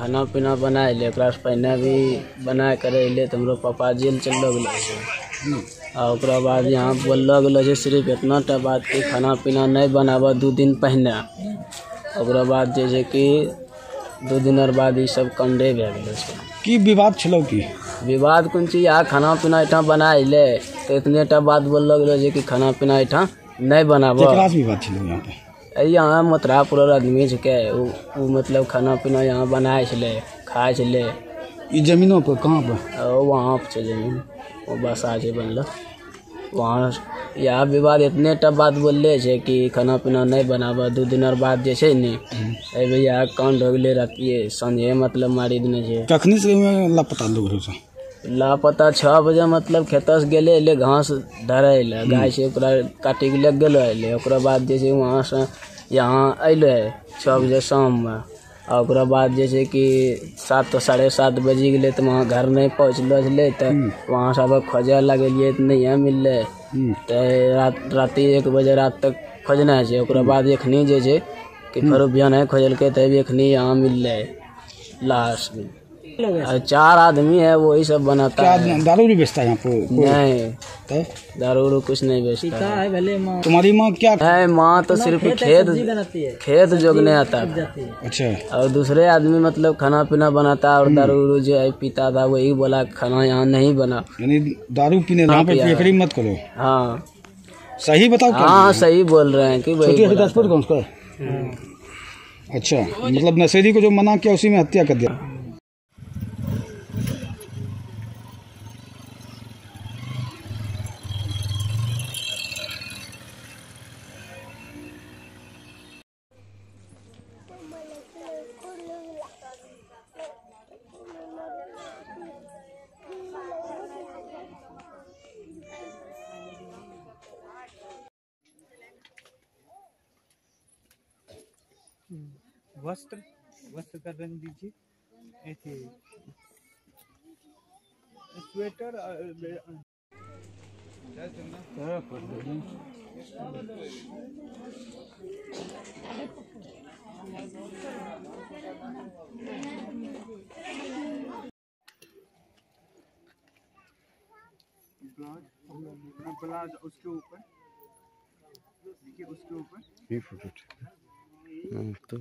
खाना पीना बनाए ले ओकरा पहले भी बनाए करे ले तो हमरो पापा जेल चलो गेलो छै आ ओकरा बाद यहाँ बोललो गेलो छै सिर्फ़ इतना टा बात कि खाना पीना नहीं बनाबऽ दू दिन पहले ओकरा बाद जे छै कि दू दिन और बाद सब कंडे भए गेलो। छै की विवाद छलो की? विवाद कोन चीज़ यहाँ खाना पीना एठाम बनाए ले तो इतने टा बात बोललो गेलो छै कि खाना पीना एठाम नहीं बनाबऽ विवाद छलो यहाँ पे? यहाँ मथुरापुर आदमी छिकै उ उ मतलब खाना पीना यहाँ बनाए छलै खाए छलै। ई जमीनों पर कहाँ पर? वहाँ पर छै ज़मीन वो बसा छै बनलो। वहाँ यहाँ विवाद इतने टा बात बोलले छै कि खाना पीना नहीं बनाबऽ दू दिन और बाद जे छै ने अरे भैया कांड हो गेलै रातिए संझे मतलब मारी देने छै। कखनी से लापता लोग रहो सब लापता छः बजे मतलब खेतसँ गेलै एलै घास धरै लए गाय छै ओकरा काटिके ले गेलो एलै। ओकरा बाद जे छै वहाँसँ यहाँ अयलै छः बजे शाममे। आ ओकरा बाद जे छै कि सात साढ़े सात बजि गेलै तऽ वहाँ घर नहीं पहुँचलो छलै तऽ वहाँ सब खोजऽ लगलियै तऽ नहिए मिललै। हम्म। तऽ रात राति एक बजे रात तक खोजनाइ छै। ओकरा बाद एखनी जे छै कि फेरो बिहान खोजलकै तब एखनी यहाँ मिललै। लाश और चार आदमी है वही सब बनाता क्या है। दारू भी बेचता है यहाँ पे? नहीं। दारू कुछ नहीं बेचता है। तुम्हारी माँ क्या है माँ तो सिर्फ़ खेत खेत जोगने आता था अच्छा। और दूसरे आदमी मतलब खाना पीना बनाता और दारू उरू जो है पीता था वही बोला खाना यहाँ नहीं बना। यानी दारू पीने है। मत करो। हाँ। सही बताओ हाँ सही बोल रहे हैं कि उसका अच्छा मतलब नशेड़ी को जो मना किया उसी में हत्या कर दिया। वस्त्र वस्त्र का रंग दीजिए। ऐसे। स्वेटर ब्लाउज ब्लाउज उसके ऊपर। देखिए उसके ऊपर। तो